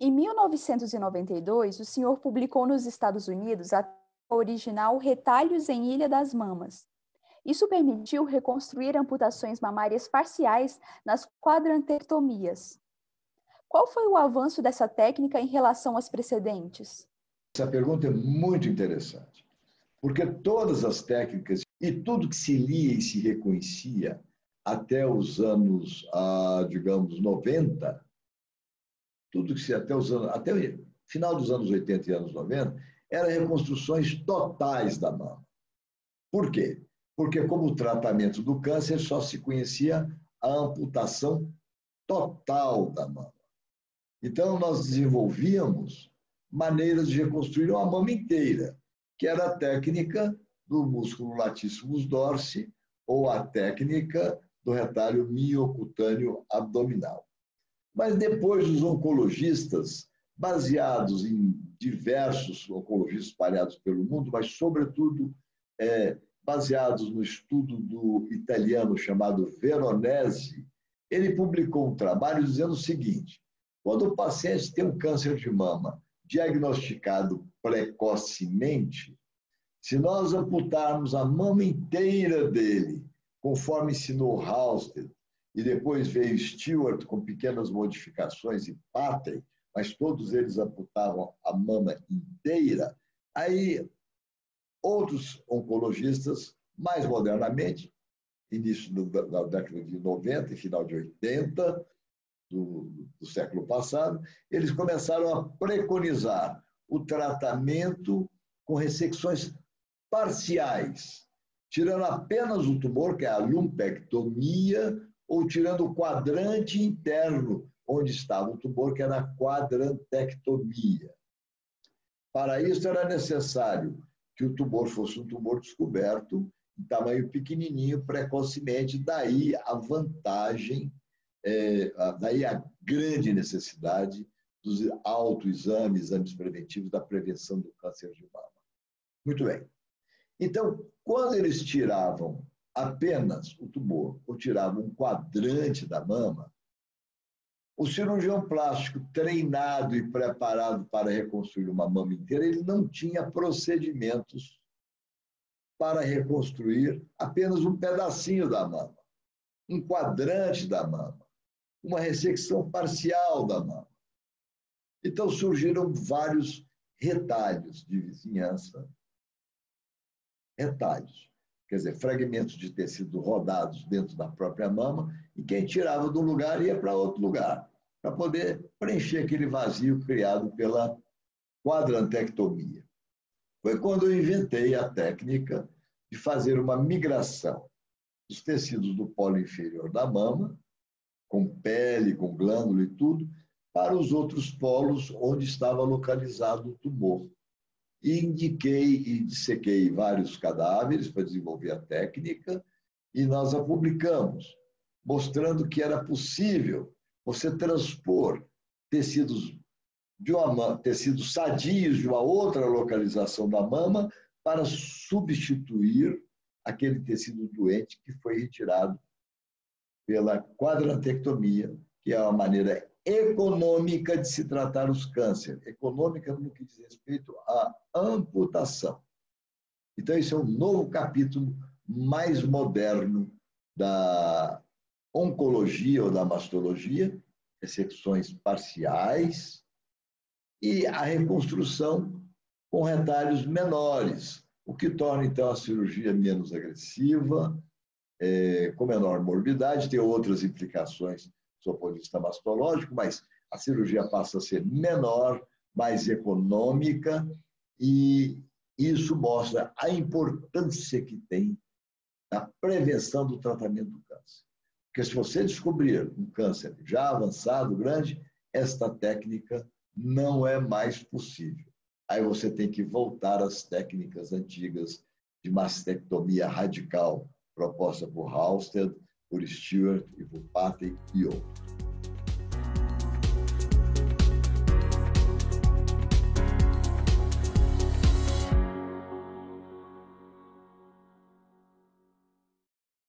Em 1992, o senhor publicou nos Estados Unidos a original Retalhos em Ilha das Mamas. Isso permitiu reconstruir amputações mamárias parciais nas quadrantectomias. Qual foi o avanço dessa técnica em relação às precedentes? Essa pergunta é muito interessante, porque todas as técnicas e tudo que se lia e se reconhecia até os anos, ah, digamos, 90, tudo que se até os anos, até o final dos anos 80 e anos 90, eram reconstruções totais da mama. Por quê? Porque como tratamento do câncer só se conhecia a amputação total da mama. Então nós desenvolvíamos maneiras de reconstruir uma mama inteira, que era a técnica do músculo latissimus dorsi ou a técnica do retalho miocutâneo abdominal. Mas depois os oncologistas, baseados em diversos oncologistas espalhados pelo mundo, mas sobretudo é, baseados no estudo do italiano chamado Veronese, ele publicou um trabalho dizendo o seguinte: quando o paciente tem um câncer de mama diagnosticado precocemente, se nós amputarmos a mama inteira dele, conforme ensinou Halsted, e depois veio Stewart com pequenas modificações e Patten, mas todos eles amputavam a mama inteira. Aí, outros oncologistas, mais modernamente, início da década de 90 e final de 80, do, do século passado, eles começaram a preconizar o tratamento com ressecções parciais, tirando apenas o tumor, que é a lumpectomia, ou tirando o quadrante interno onde estava o tumor, que era a quadrantectomia. Para isso era necessário que o tumor fosse um tumor descoberto em tamanho pequenininho precocemente, daí a vantagem, é, daí a grande necessidade dos autoexames, exames preventivos da prevenção do câncer de mama. Muito bem. Então, quando eles tiravam apenas o tumor ou tirava um quadrante da mama, o cirurgião plástico treinado e preparado para reconstruir uma mama inteira, ele não tinha procedimentos para reconstruir apenas um pedacinho da mama, um quadrante da mama, uma ressecção parcial da mama. Então surgiram vários retalhos de vizinhança, retalhos quer dizer, fragmentos de tecido rodados dentro da própria mama, e quem tirava de um lugar ia para outro lugar, para poder preencher aquele vazio criado pela quadrantectomia. Foi quando eu inventei a técnica de fazer uma migração dos tecidos do polo inferior da mama, com pele, com glândula e tudo, para os outros polos onde estava localizado o tumor e indiquei e dissequei vários cadáveres para desenvolver a técnica e nós a publicamos, mostrando que era possível você transpor tecidos de uma tecidos sadios de uma outra localização da mama para substituir aquele tecido doente que foi retirado pela quadrantectomia, que é uma maneira econômica de se tratar os cânceres, econômica no que diz respeito à amputação. Então, esse é um novo capítulo mais moderno da oncologia ou da mastologia, ressecções parciais e a reconstrução com retalhos menores, o que torna então a cirurgia menos agressiva, é, com menor morbidade, tem outras implicações do ponto de vista mastológico, mas a cirurgia passa a ser menor, mais econômica, e isso mostra a importância que tem na prevenção do tratamento do câncer. Porque se você descobrir um câncer já avançado, grande, esta técnica não é mais possível. Aí você tem que voltar às técnicas antigas de mastectomia radical, proposta por Halsted, por Stewart e por Patey e outros.